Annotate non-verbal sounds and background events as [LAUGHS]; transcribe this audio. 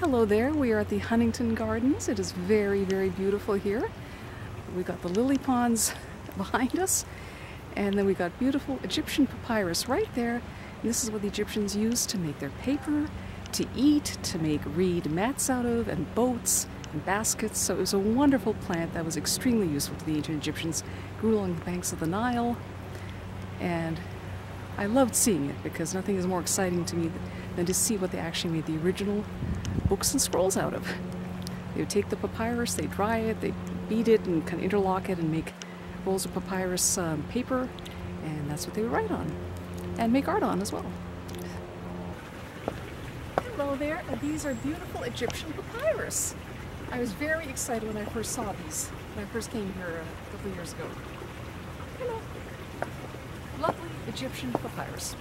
Hello there, we are at the Huntington Gardens. It is very, very beautiful here. We've got the lily ponds [LAUGHS] behind us, and then we've got beautiful Egyptian papyrus right there. this is what the Egyptians used to make their paper, to eat, to make reed mats out of, and boats and baskets. So it was a wonderful plant that was extremely useful to the ancient Egyptians. Grew along the banks of the Nile, and I loved seeing it because nothing is more exciting to me than to see what they actually made the original books and scrolls out of. They would take the papyrus, they dry it, they beat it and kind of interlock it and make rolls of papyrus um, paper, and that's what they would write on and make art on as well. Hello there, these are beautiful Egyptian papyrus. I was very excited when I first saw these, when I first came here a couple years ago. Hello. Lovely Egyptian papyrus.